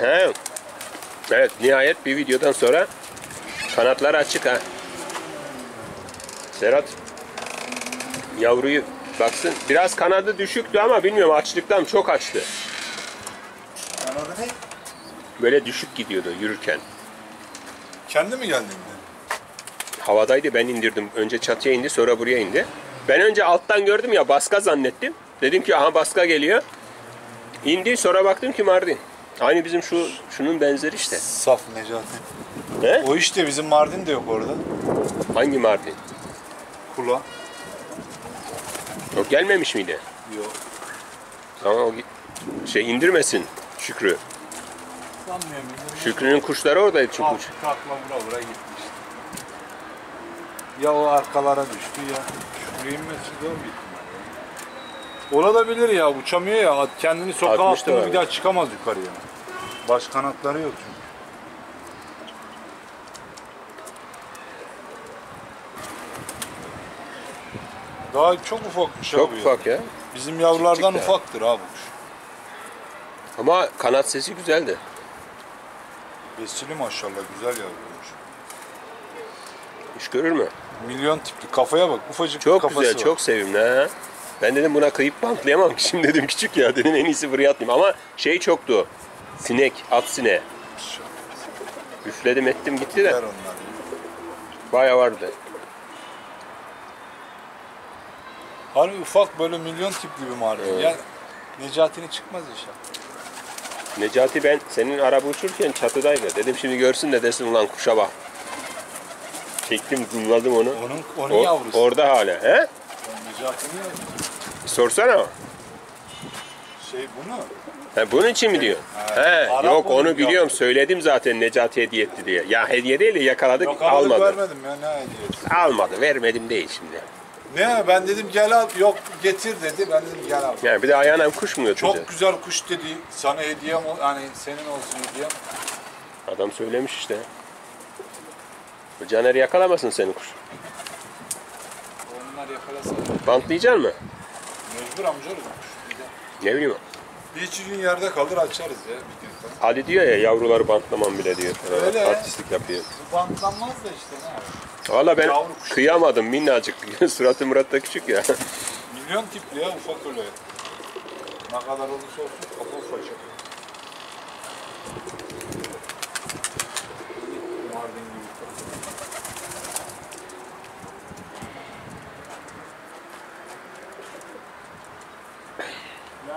He. Evet nihayet bir videodan sonra kanatlar açık ha. Serhat yavruyu baksın biraz kanadı düşüktü ama bilmiyorum açlıktan çok açtı. Kanadı ne? Böyle düşük gidiyordu yürürken. Kendi mi geldin yine? Havadaydı ben indirdim. Önce çatıya indi sonra buraya indi. Ben önce alttan gördüm ya baska zannettim. Dedim ki aha baska geliyor. İndi sonra baktım ki Mardin. Aynı bizim şu şunun benzeri işte. Saf Necati. He? O işte bizim Mardin de yok orada. Hangi Mardin? Kula. O gelmemiş miydi? Yok. Ama o şey indirmesin Şükrü. Sanmıyorum. Şükrü'nün kuşları oradaydı çünkü. Kalk, kalkla vura vura gitmiş. Ya o arkalara düştü ya. Şuraya inmesi zor bir ihtimal ya. Olabilir ya uçamıyor ya kendini sokağa Atmış da attı mı bir daha çıkamaz yukarıya. Baş kanatları yok çünkü. Daha çok ufakmış Çok abi ya. ufak ya. Bizim yavrulardan Küçük de. ufaktır abi kuş. Ama kanat sesi güzeldi. Besili maşallah güzel yavruymuş. İş görür mü? Milyon tipli kafaya bak ufacık bir Çok kafası güzel, var. çok sevimli ha. Ben dedim buna kıyıp bantlayamam ki şimdi dedim küçük ya dedim en iyisi buraya atlayayım ama şey çoktu. Sinek, at sineği. Üfledim ettim gitti de onlar. ya. bayağı vardı. Hani ufak böyle milyon tipli bir mağara. Ya Necati'nin çıkmaz inşallah. Necati ben senin araba uçurken çatıdaydı. Dedim şimdi görsün de desin ulan kuşa bak. Çektim, zoomladım onu. Onun onun O- yavrusu. orada hala. He? Necati'nin yavrusu. Sorsana. Şey bunu. Ha, bunun için mi diyor? Ha, He, Arap yok onu biliyorum. Söyledim zaten Necati hediye etti diye. Ya hediye değil de yakaladık Yok almadı. almadı. vermedim ya ne hediyesi. Almadı. Vermedim değil şimdi. Ne ben dedim gel al. Yok getir dedi. Ben dedim gel al. Yani bir de ayağına kuş mu? Çok güzel kuş dedi. Sana hediyem ol- hani senin olsun hediyem. Adam söylemiş işte. Bu Caner yakalamasın seni kuş. Onlar yakalasa. Bantlayacaksın mı? Mecbur amcaoğlu kuş. Ne bileyim. Bir iki gün yerde kalır açarız ya bir gün sonra. Ali diyor ya yavruları bantlamam bile diyor. Öyle ya. Artistlik yapıyor. Bantlanmaz da işte ne yapayım. Valla ben Yavru kuş. kıyamadım minnacık. Suratı Murat da küçük ya. Milyon tipli ya ufak öyle. Ne kadar olursa olsun kafa ufacık. Mardin gibi.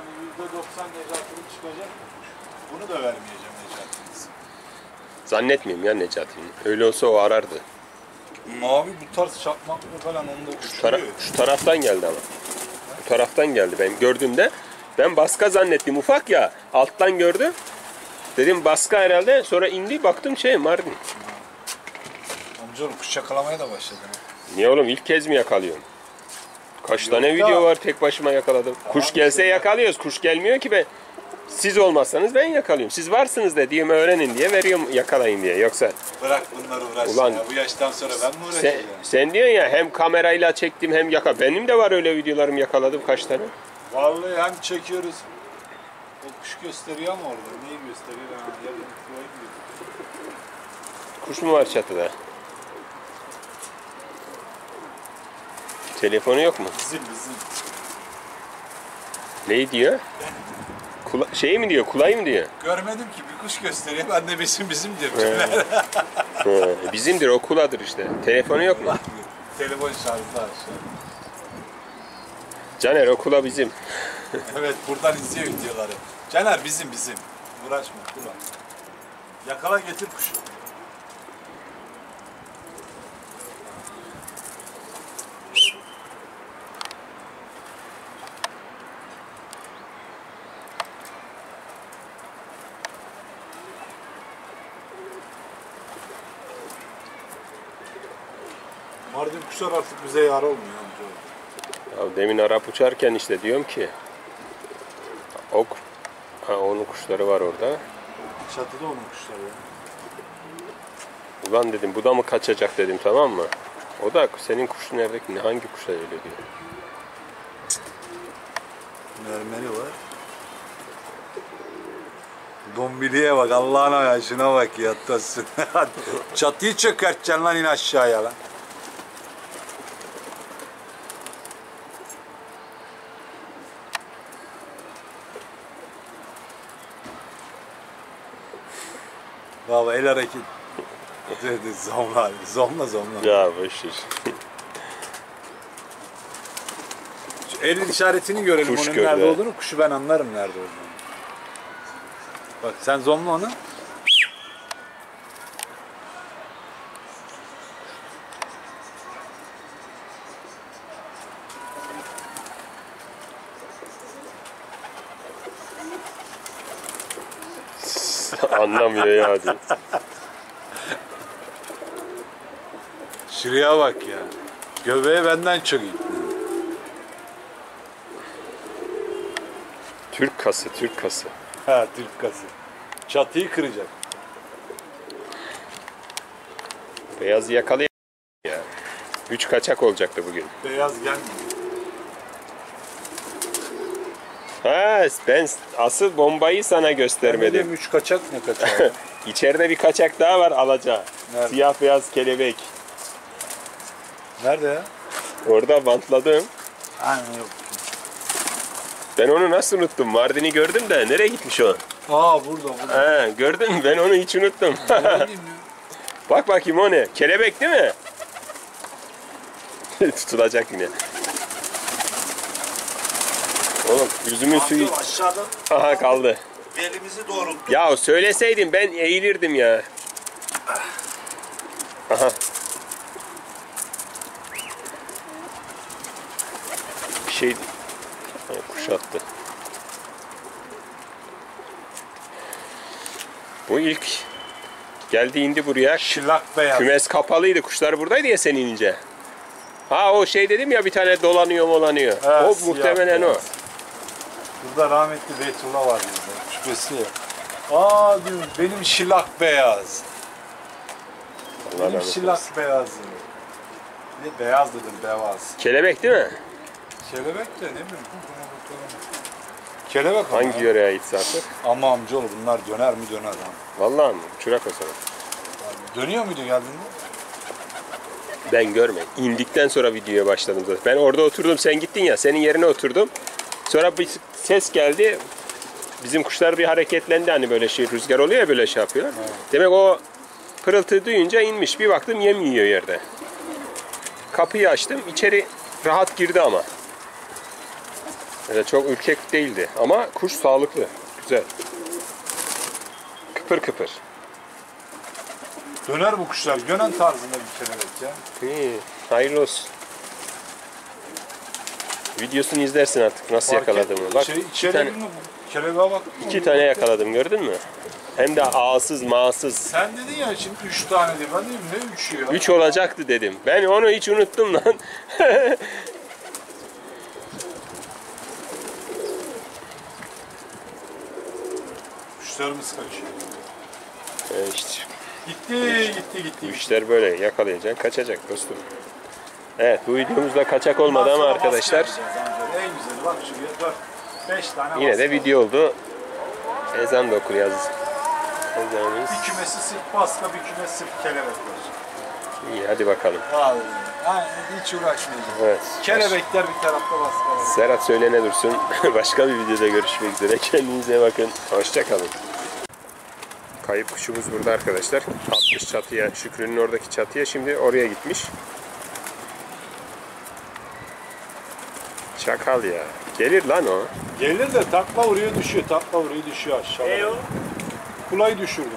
Yani yüzde doksan Necati'nin çıkacak. Bunu da vermeyeceğim Necati'nin. Zannetmiyorum ya Necati'nin. Öyle olsa o arardı. Mavi bu tarz çakmaklı falan onda Şu, tara- uçuruyor. şu taraftan geldi ama. Bu taraftan geldi ben gördüğümde. Ben baska zannettim ufak ya. Alttan gördüm. Dedim baska herhalde. Sonra indi baktım şey Mardin. Amcaoğlu kuş yakalamaya da başladı. Niye oğlum ilk kez mi yakalıyorum? Kaç Yok tane da- video var tek başıma yakaladım. kuş işte gelse ya. yakalıyoruz. Kuş gelmiyor ki ben. Siz olmazsanız ben yakalıyorum. Siz varsınız da diyeyim öğrenin diye veriyorum yakalayın diye. Yoksa Bırak bunları uğraşsın Ulan- ya. Bu yaştan sonra ben mi sen, uğraşacağım? sen diyorsun ya hem kamerayla çektim hem yaka. Benim de var öyle videolarım yakaladım kaç tane. Vallahi hem çekiyoruz. O kuş gösteriyor ama orada. Neyi gösteriyor? Yarın gidiyorum. Kuş mu var çatıda? Telefonu yok mu? Bizim bizim. Neyi diyor? Kula şey mi diyor? Kulay mı diyor? Görmedim ki bir kuş gösteriyor. Ben de bizim bizim diyorum. He, bizimdir o kuladır işte. Telefonu yok mu? Telefon şarjda aşağı. Caner o kula bizim. Evet buradan izliyor videoları. Caner bizim bizim. Uğraşma kullan. Yakala getir kuşu. Mardin kuşlar artık bize yar olmuyor amca. Ya demin Arap uçarken işte diyorum ki o ku- ha, onun kuşları var orada. Çatıda onun kuşları ya. Ulan dedim bu da mı kaçacak dedim tamam mı? O da senin kuş nerede ki? Hangi kuşa öyle diyor. Mermeri var. Dombiliye bak Allah'ına ya şuna bak ya. Çatıyı çökerteceksin lan in aşağıya lan. Baba el hareket. Dedi zomla, zomla zomla. Ya boşver. Şu elin işaretini görelim Kuş onun gördü, nerede ha. olduğunu. Kuşu ben anlarım nerede olduğunu. Bak sen zomla onu. Anlamıyor ya hadi. Şuraya bak ya. Göbeği benden çok iyi. Türk kası, Türk kası. Ha Türk kası. Çatıyı kıracak. Beyaz yakalayayım ya. Üç kaçak olacaktı bugün. Beyaz gelmiyor. Ha ben asıl bombayı sana göstermedim. Dedim üç kaçak ne kaçak? İçeride bir kaçak daha var alaca. Nerede? Siyah beyaz kelebek. Nerede ya? Orada bantladım. Aynen yok. Ben onu nasıl unuttum? Mardin'i gördüm de nereye gitmiş o? Aa burada burada. Ha, gördün mü? Ben onu hiç unuttum. Bak bakayım o ne? Kelebek değil mi? Tutulacak yine. Oğlum yüzümün suyu Abdül aşağıdan aha kaldı. belimizi doğrulttu. Ya söyleseydin ben eğilirdim ya. Aha. Bir şey kuşattı. Bu ilk geldi indi buraya. Şılak beyaz. Kümes kapalıydı. Kuşlar buradaydı ya sen inince. Ha o şey dedim ya bir tane dolanıyor molanıyor. Ha, o muhtemelen o. beyaz. Burada rahmetli Beytullah var bizde. Şüphesi ya. Aa diyorum benim şılak beyaz. Allah Benim razı olsun. beyaz. Ne beyaz dedim beyaz. Kelebek değil mi? Kelebek de ne bileyim. Kelebek ama. Hangi yöreye ait artık? Ama amcaoğlu bunlar döner mi döner ha. Vallahi mi? Çurak o zaman. Dönüyor muydu geldiğinde? Ben görmedim. İndikten sonra videoya başladım zaten. Ben orada oturdum sen gittin ya senin yerine oturdum. Sonra bir ses geldi. Bizim kuşlar bir hareketlendi hani böyle şey rüzgar oluyor ya böyle şey yapıyor. Demek o pırıltı duyunca inmiş. Bir baktım yem yiyor yerde. Kapıyı açtım. içeri rahat girdi ama. Öyle çok ürkek değildi. Ama kuş sağlıklı. Güzel. Kıpır kıpır. Döner bu kuşlar. Gönen tarzında bir kelebek ya. İyi, hayırlı olsun. Videosunu izlersin artık nasıl Fark yakaladığımı. Bak şey, iki tane, mi? Kelebeğe bak. iki tane yakaladım gördün mü? Hem de ağsız mağsız. Sen dedin ya şimdi üç tane diye. Ben dedim ne üçü ya? Üç olacaktı dedim. Ben onu hiç unuttum lan. Kuşlarımız kaçıyor. Ee, işte Gitti gitti gitti. bu işler böyle yakalayacaksın kaçacak dostum. Evet bu videomuzda kaçak olmadı ama arkadaşlar. En güzeli bak şuraya dört. Beş tane yine de video oldu. Ezan da okur yaz. Ezanımız. Bir kümesi sırf baska bir kümesi sırf kelebek var. İyi hadi bakalım. Vallahi. Aynen hiç uğraşmayacağım. Evet. Kelebekler bir tarafta baska. Serhat söylene dursun. Başka bir videoda görüşmek üzere. Kendinize bakın. Hoşçakalın. Kayıp kuşumuz burada arkadaşlar. Atmış çatıya. Şükrü'nün oradaki çatıya. Şimdi oraya gitmiş. Çakal ya. Gelir lan o. Gelir de takla vuruyor düşüyor. Takla vuruyor düşüyor aşağıya. E o Kulayı düşürdüm.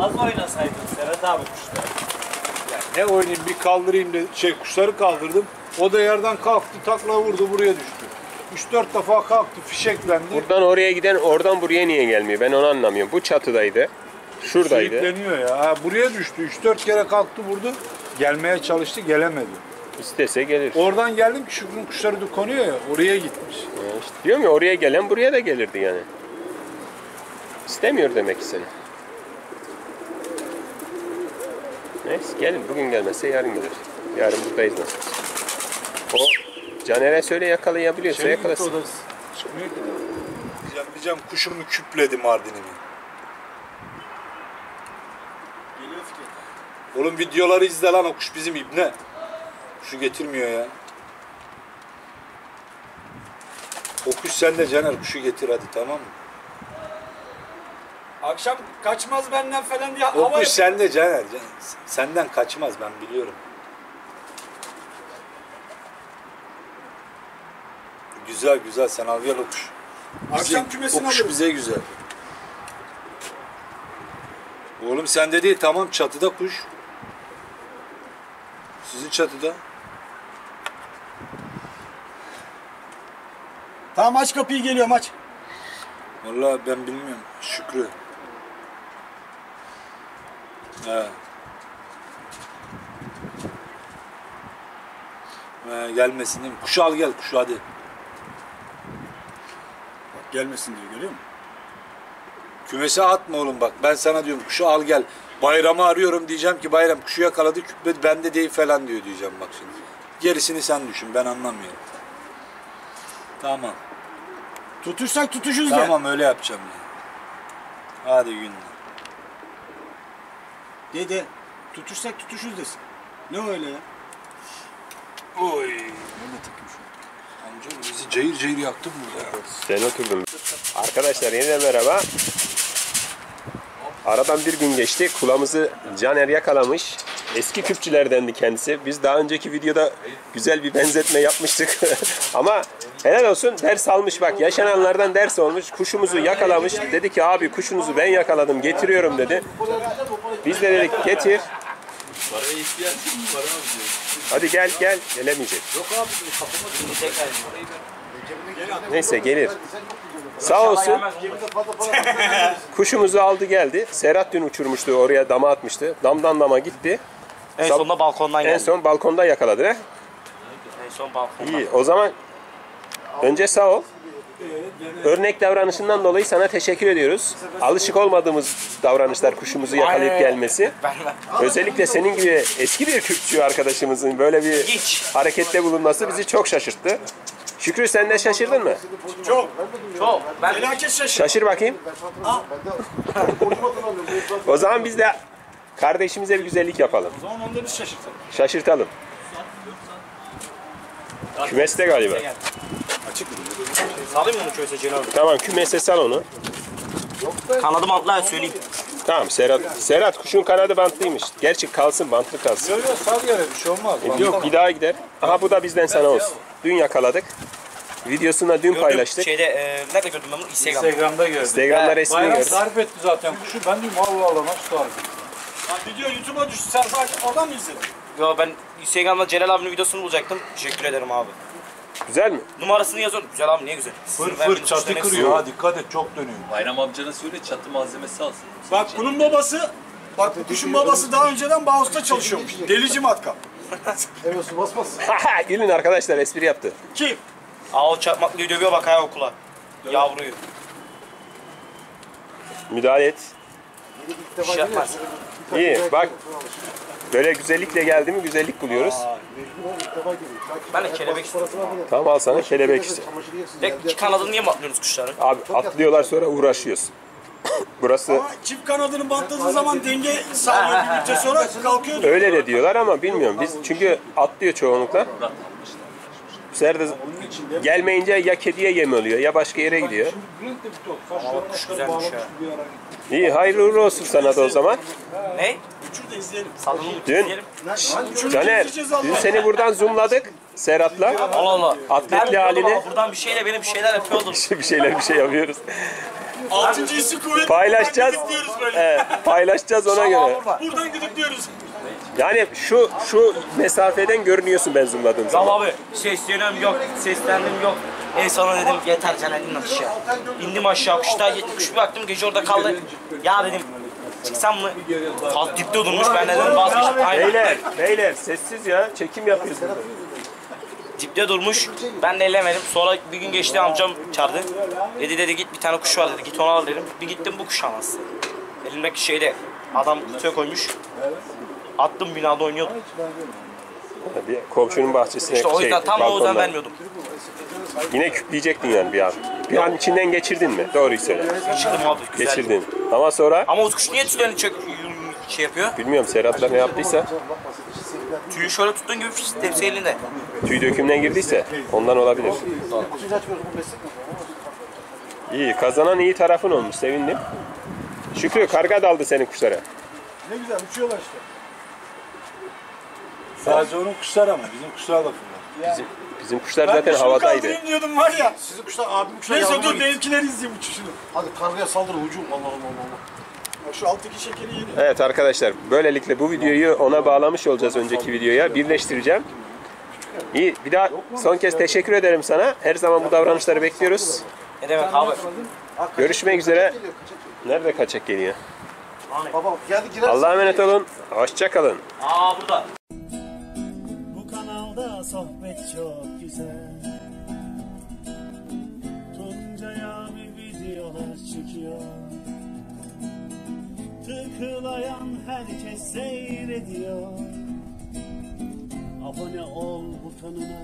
az oynasaydın Serhat abi kuşlar. Ne oynayayım bir kaldırayım da şey kuşları kaldırdım. O da yerden kalktı takla vurdu buraya düştü. 3-4 defa kalktı fişeklendi. Buradan oraya giden oradan buraya niye gelmiyor? Ben onu anlamıyorum. Bu çatıdaydı. Şuradaydı. Sürükleniyor ya. Ha, buraya düştü. 3-4 kere kalktı vurdu. Gelmeye çalıştı gelemedi. İstese gelir. Oradan geldim ki Şükrü'nün kuşları da konuyor ya oraya gitmiş. Ya işte diyorum ya oraya gelen buraya da gelirdi yani. İstemiyor demek ki seni. Neyse gelin bugün gelmezse yarın gelir. Yarın buradayız nasıl? O Caner'e söyle yakalayabiliyorsa yakalasın. Çıkmıyor ki. Diyeceğim, diyeceğim kuşumu küpledi Mardin'imi. Oğlum videoları izle lan o kuş bizim ibne. Kuşu getirmiyor ya. O kuş sende Caner kuşu getir hadi tamam mı? Akşam kaçmaz benden falan diye O hava kuş sende Caner. Caner. Senden kaçmaz ben biliyorum. Güzel güzel sen al gel o kuş. Akşam o kümesini kuş alırım. bize güzel. Oğlum sende değil tamam çatıda kuş. Sizin çatıda. Tamam aç kapıyı geliyorum aç. Vallahi ben bilmiyorum. Şükrü. He. He, gelmesin değil mi? Kuşu al gel kuşu hadi. Bak gelmesin diyor görüyor musun? Kümese atma oğlum bak. Ben sana diyorum kuşu al gel. Bayramı arıyorum diyeceğim ki bayram kuşu yakaladı küpledi bende değil falan diyor diyeceğim bak şimdi. Gerisini sen düşün ben anlamıyorum. Tamam. Tutuşsak tutuşuz de. Tamam öyle yapacağım ya. Hadi gün. Dede tutuşsak tutuşuz desin. Ne öyle ya? Oy. Ben de takayım şunu. Amca bizi cayır cayır yaktın burada ya. Sen oturdun. Arkadaşlar yeniden merhaba. Aradan bir gün geçti. Kulamızı Caner yakalamış. Eski küpçülerdendi kendisi. Biz daha önceki videoda güzel bir benzetme yapmıştık. Ama helal olsun ders almış bak. Yaşananlardan ders olmuş. Kuşumuzu yakalamış. Dedi ki abi kuşunuzu ben yakaladım getiriyorum dedi. Biz de dedik getir. Hadi gel gel. Gelemeyecek. Neyse gelir. Sağ olsun. Kuşumuzu aldı geldi. Serhat dün uçurmuştu oraya dama atmıştı. Damdan dama gitti. En Sab- sonunda balkondan En geldi. son balkonda yakaladı. he? En son balkondan. İyi o zaman önce sağ ol. Örnek davranışından dolayı sana teşekkür ediyoruz. Alışık olmadığımız davranışlar kuşumuzu yakalayıp gelmesi. Özellikle senin gibi eski bir Kürtçü arkadaşımızın böyle bir Hiç. harekette bulunması bizi çok şaşırttı. Şükrü sen de şaşırdın mı? Çok. Çok. Ben Felaket şaşır. Şaşır bakayım. o zaman biz de kardeşimize bir güzellik yapalım. O zaman onları biz şaşırtalım. Şaşırtalım. Kümeste galiba. salayım mı onu köse Celal? Tamam kümese sal onu. Kanadı bantla söyleyeyim. Tamam Serhat. Serhat kuşun kanadı bantlıymış. Gerçi kalsın bantlı kalsın. Yok yok sal yere bir şey olmaz. Yok bir daha gider. Aha bu da bizden sana olsun. Dün yakaladık. Videosunu dün paylaştık. Şeyde e, nerede gördüm ben bunu? Instagram'da. Instagram'da gördüm. Instagram'da resmini Bayram gördüm. tarif etti zaten kuşu. Ben diyorum Allah Allah nasıl tarif etti? Ha, video YouTube'a düştü. Sen sadece oradan mı izledin? Yo ben Instagram'da Celal abinin videosunu bulacaktım. Teşekkür ederim abi. Güzel mi? Numarasını yazıyorum. Güzel abi niye güzel? Fır Sizin fır verdiğiniz çatı kuşların hepsi- kırıyor ha dikkat et çok dönüyor. Bayram amcana söyle çatı malzemesi alsın. Bak bunun babası Bak bu kuşun babası daha önceden Bağus'ta çalışıyormuş. Delici matkap. Gülün arkadaşlar espri yaptı. Kim? Aa o çakmaklığı dövüyor bak ayağı okula. Yavruyu. Müdahale et. Bir şey yapmaz. İyi bak. Böyle güzellikle geldi mi güzellik buluyoruz. Ben de kelebek istiyorum. Tamam al sana kelebek işte. Peki iki kanadını niye batlıyorsunuz kuşların? Abi atlıyorlar sonra uğraşıyoruz. Burası Ama çift kanadını bantladığı zaman denge sağlıyor bir müddet sonra kalkıyor. öyle de diyorlar ama bilmiyorum. Biz çünkü atlıyor çoğunlukla. Bu sefer de gelmeyince ya kediye yem oluyor ya başka yere gidiyor. Bülent de bir top. Saçlarını güzelmiş bağlamış ya. bir ara. İyi hayırlı uğurlu olsun sana da o zaman. Ne? Uçur da izleyelim. Salını mı Dün Caner dün seni buradan zoomladık Serhat'la. Allah Allah. Atletli Ben haline. Buradan bir şeyle benim bir şeyler yapıyordum. bir şeyler bir şey yapıyoruz. Altıncı hissi kuvvetli. Paylaşacağız. Buradan gıdıklıyoruz böyle. Evet, paylaşacağız ona göre. Buradan gıdıklıyoruz. Yani şu şu mesafeden görünüyorsun ben zoomladığım Tamam zaman. abi sesleniyorum yok, seslendim yok. En sonra dedim yeter Caner in aşağı. İndim aşağı kuşta kuş bir baktım gece orada kaldı. Ya dedim çıksam mı? Faz dipte durmuş ben de dedim vazgeçtim. Aynen. Beyler, beyler sessiz ya. Çekim yapıyoruz. Dipte durmuş. Ben de ellemedim. Sonra bir gün geçti amcam çağırdı. Dedi dedi git bir tane kuş var dedi git onu al dedim. Bir gittim bu kuş anası. Elimdeki şeyde adam kutuya koymuş. Attım binada oynuyordum. Bir komşunun bahçesine İşte o şey, yüzden tam o yüzden vermiyordum. Yine küpleyecektin yani bir an. Bir an içinden geçirdin mi? Doğruyu söyle. Geçirdim abi güzel. Geçirdin. Ama sonra Ama o kuş niye tüylerini çök şey yapıyor? bilmiyorum Serhatlar ne yaptıysa Tüyü şöyle tuttuğun gibi fiş- tepsi elinde. tüy dökümüne girdiyse ondan olabilir. İyi kazanan iyi tarafın olmuş sevindim. Şükrü karga daldı senin kuşlara. Ne güzel uçuyorlar işte. Sadece onun kuşları ama bizim kuşlar da fırlar. Bizim, bizim kuşlar Ben zaten havadaydı. kaldırayım diyordum var ya. Sizin kuşlar abim kuşlar Neyse dur benimkileri izleyeyim uçuşunu. Hadi kargaya saldır hücum. Allah Allah Allah. Allah. Bak şu alttaki şekeri yedi. Evet arkadaşlar böylelikle bu videoyu ona bağlamış olacağız önceki videoya. Birleştireceğim. İyi bir daha son kez teşekkür ederim sana. Her zaman bu davranışları bekliyoruz. Ne demek abi? Görüşmek üzere. Nerede kaçak geliyor? Baba geldi girer. Allah'a emanet olun. Hoşça kalın. Aa burada. Kanalda sohbet çok güzel. Tuncaya bir videolar çıkıyor. Tıklayan herkes seyrediyor. Abone ol butonuna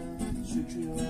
çıkıyor